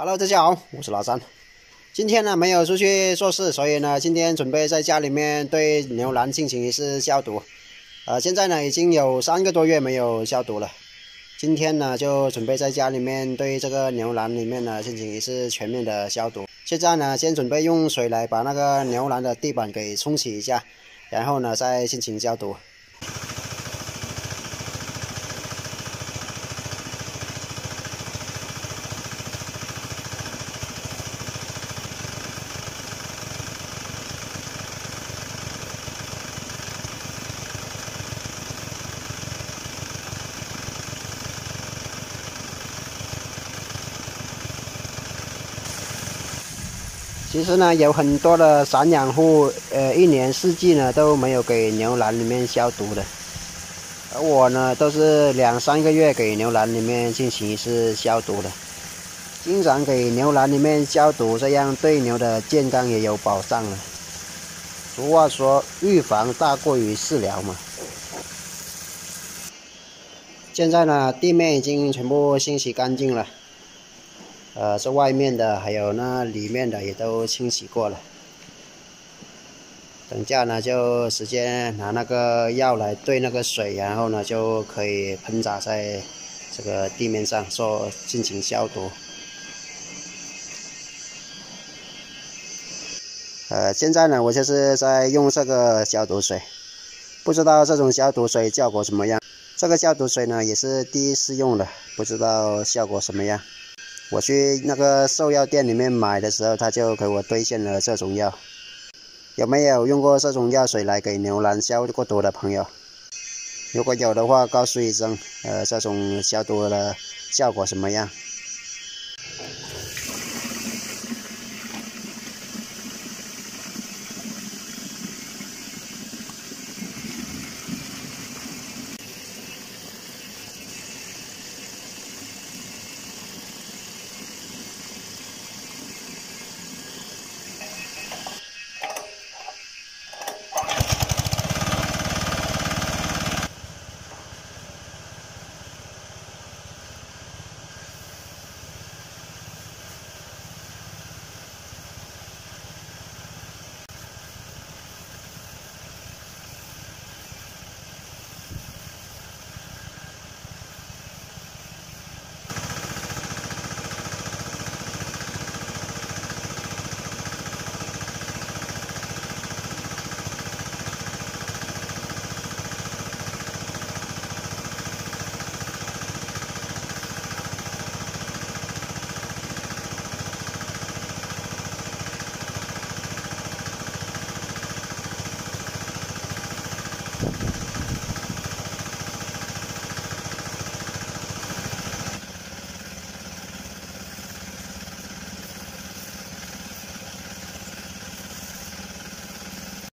Hello，大家好，我是老三。今天呢没有出去做事，所以呢今天准备在家里面对牛栏进行一次消毒。呃，现在呢已经有三个多月没有消毒了。今天呢就准备在家里面对这个牛栏里面呢进行一次全面的消毒。现在呢先准备用水来把那个牛栏的地板给冲洗一下，然后呢再进行消毒。其实呢，有很多的散养户，呃，一年四季呢都没有给牛栏里面消毒的，而我呢都是两三个月给牛栏里面进行一次消毒的，经常给牛栏里面消毒，这样对牛的健康也有保障了。俗话说，预防大过于治疗嘛。现在呢，地面已经全部清洗干净了。呃，这外面的还有那里面的也都清洗过了。等下呢，就直接拿那个药来兑那个水，然后呢就可以喷洒在这个地面上做进行消毒。呃，现在呢，我就是在用这个消毒水，不知道这种消毒水效果怎么样。这个消毒水呢，也是第一次用的，不知道效果什么样。我去那个兽药店里面买的时候，他就给我兑现了这种药。有没有用过这种药水来给牛栏消过毒的朋友？如果有的话，告诉一声，呃，这种消毒的效果怎么样？